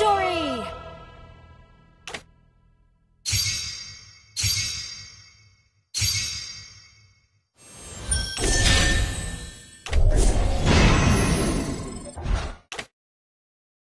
story.